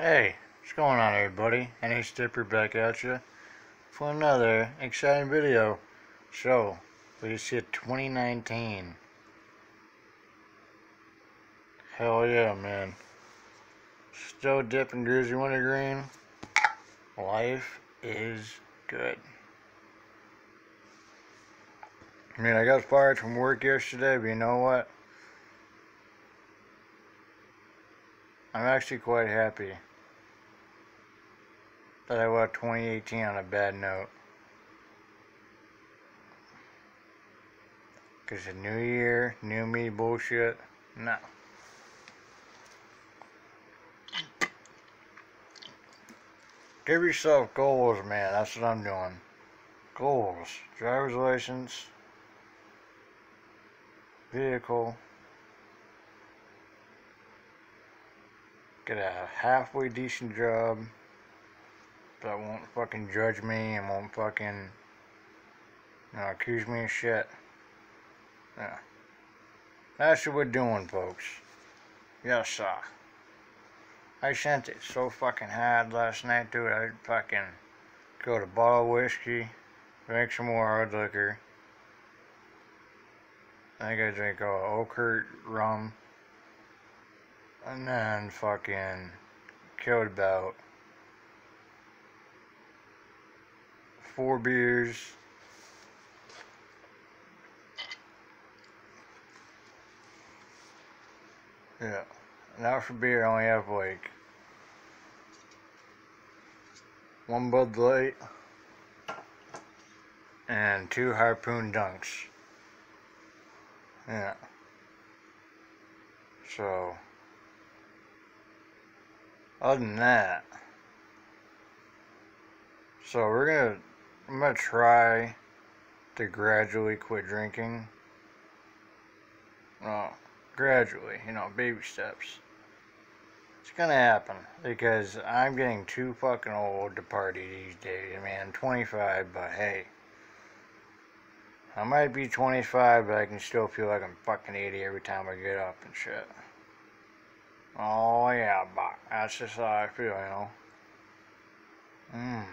Hey, what's going on everybody? NH Dipper back at you for another exciting video. So, we just hit 2019. Hell yeah, man. Still dipping Grizzly Wintergreen. Life is good. I mean, I got fired from work yesterday, but you know what? I'm actually quite happy that I left 2018 on a bad note. Because the new year, new me bullshit, no. Give yourself goals, man. That's what I'm doing. Goals. Driver's license. Vehicle. Get a halfway decent job that won't fucking judge me and won't fucking you know, accuse me of shit. Yeah. That's what we're doing, folks. Yes, sir. I sent it so fucking hard last night, dude. I fucking go to bottle whiskey, drink some more hard liquor. I think I drink a Oakheart rum. And then fucking killed about four beers. Yeah. Now for beer, I only have like one Bud Light and two Harpoon Dunks. Yeah. So, other than that, so we're gonna, I'm gonna try to gradually quit drinking. Well, gradually, you know, baby steps. It's gonna happen because I'm getting too fucking old to party these days. I mean, I'm 25, but hey. I might be 25, but I can still feel like I'm fucking 80 every time I get up and shit. Oh yeah, but that's just how I feel, you know. Mmm.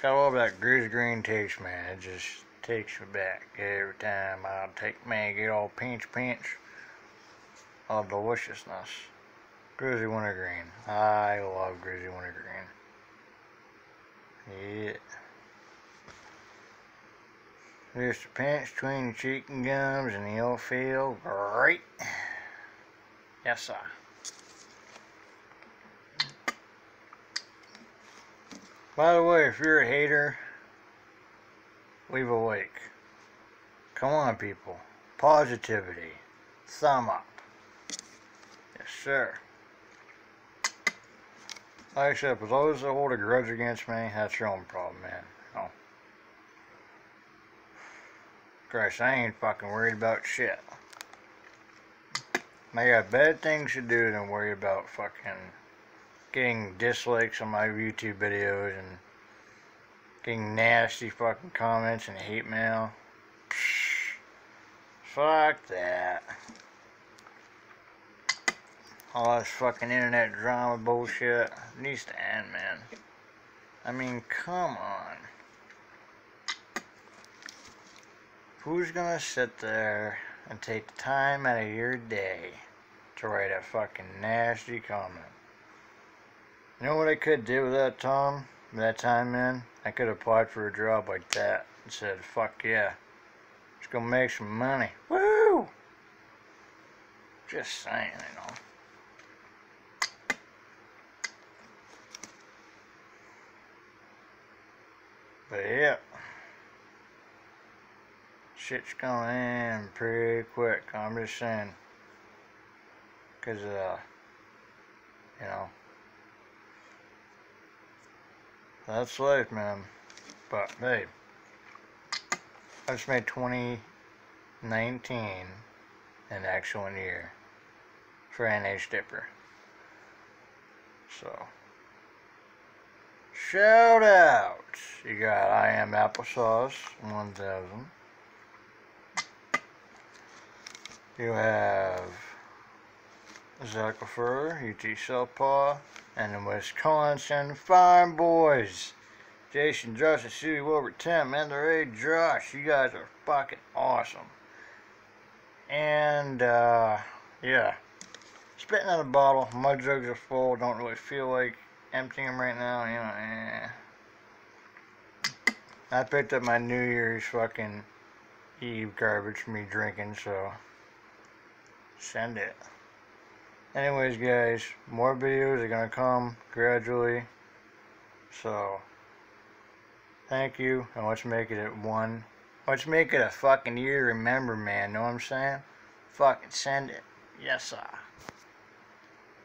Got all that greasy green taste, man. It just takes me back every time I take man get all pinch pinch of deliciousness. Grizzly wintergreen. I love grizzly wintergreen. Yeah. Just a pinch between the cheek and gums and you'll feel great. Yes, sir. By the way, if you're a hater, leave a like. Come on, people. Positivity. Thumb up. Yes, sir. Like I said, for those that hold a grudge against me, that's your own problem, man. Know? Christ, I ain't fucking worried about shit. I got better things to do than worry about fucking getting dislikes on my YouTube videos and getting nasty fucking comments and hate mail. Psh, fuck that. All this fucking internet drama bullshit needs to end, man. I mean, come on. Who's gonna sit there and take the time out of your day to write a fucking nasty comment? You know what I could do with that Tom? That time, man? I could applied for a job like that and said, fuck yeah. Just gonna make some money. Woo! Just saying, you know. But yeah. Shit's going in pretty quick, I'm just saying. Cause, uh, you know. That's life, man. But, hey. I just made 2019 an excellent year for NH Dipper. So. Shout out! You got I Am Applesauce 1000. You have Zuckerfer, UT Southpaw, and the Wisconsin Farm Boys. Jason, Josh, and Susie Wilbur, Tim, and the Ray Josh. You guys are fucking awesome. And, uh, yeah. Spitting out a bottle. My jugs are full. Don't really feel like emptying them right now. You know, eh. I picked up my New Year's fucking Eve garbage for me drinking, so send it. Anyways, guys, more videos are gonna come gradually. So, thank you, and let's make it at one. Let's make it a fucking year remember, man. Know what I'm saying? Fucking send it. Yes, sir.